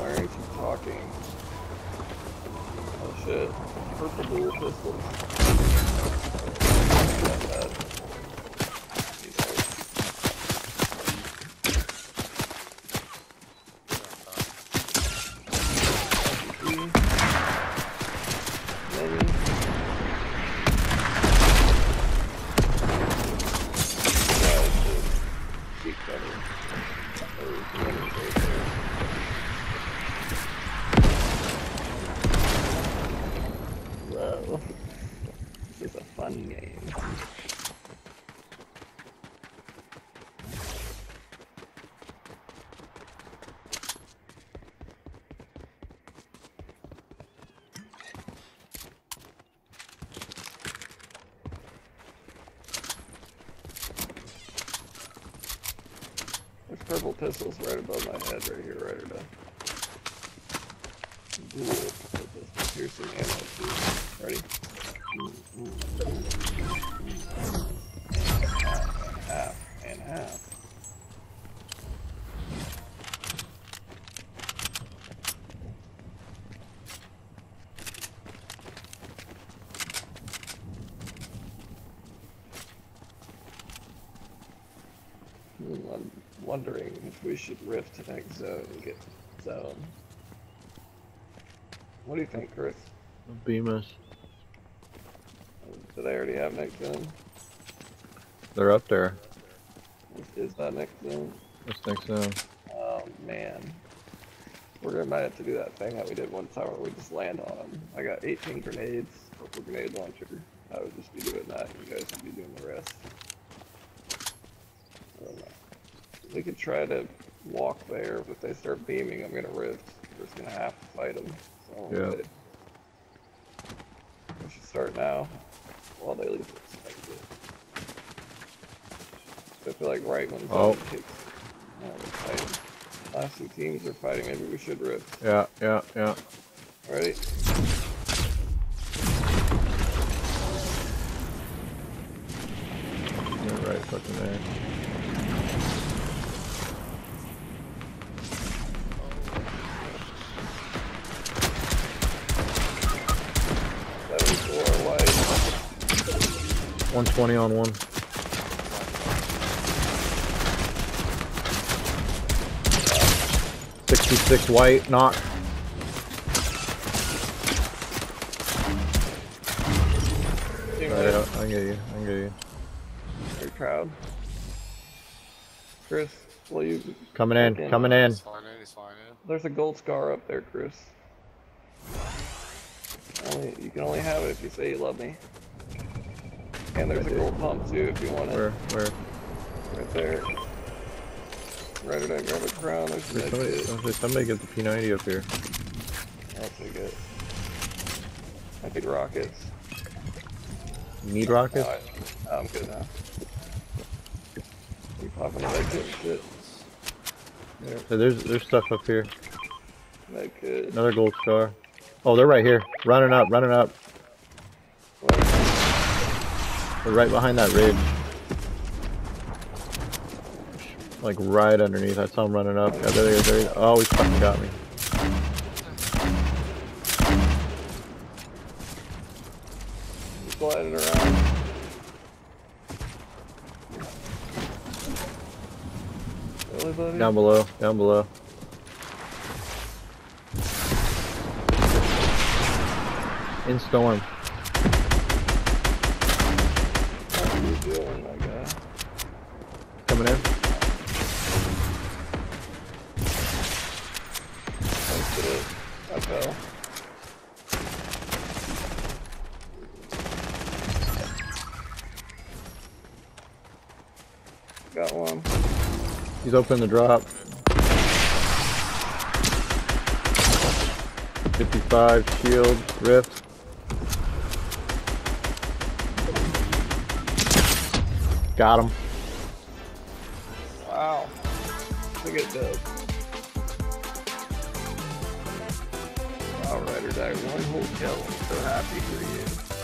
Aren't you talking? Oh shit. Purple dual pistols. Not bad. These are- SMG. Many. Yeah, it's a cheap cover. Or many right there. Whoa. This is a fun game. There's purple pistols right above my head right here, right or Dual purple ammo. Ready? Half and half. Hmm, I'm wondering if we should rift to next zone and get zone. What do you think, Chris? Beam us. Do they already have next zone? They're up there. Is that next zone? This next zone. Oh man. We're gonna might have to do that thing that we did one time where we just land on them. I got 18 grenades, purple grenade launcher. I would just be doing that, you guys would be doing the rest. I don't know. We could try to walk there, but if they start beaming, I'm gonna rift. We're just gonna have to fight them. So Yeah. but we should start now while they leave like this. I feel like right when Oh. kicks, fighting. Last two teams are fighting. Maybe we should rift. Yeah, yeah, yeah. Ready? They're right fucking there. 120 on one. Sixty-six white, knock. Team Right right out. I can get you. I can get you. Very proud. Chris, will you? Coming in. Okay. Coming in. He's flying in, he's flying in. There's a gold scar up there, Chris. Only you can only have it if you say you love me. And there's a gold pump too if you want it. Where? Where? Right there. Right at that grab a crown. There's Wait, somebody, somebody, somebody get the P90 up here. That's pretty good. I think rockets. You need rockets? I, I'm good now. You popping the med kit shit. There, So there's there's stuff up here. Another gold scar. Oh, they're right here. Running up, running up. They're right behind that ridge. Like right underneath. I saw him running up. Yeah, there, there, there. Oh, he fucking got me. Sliding around. Really, buddy? Down below. Down below. In storm. What are you doing, my guy? Coming in. It. I fell. Got one. He's open the drop. 55 shield rift. Got him. Wow. Look at this. Right, or die one whole kill. I'm so happy for you.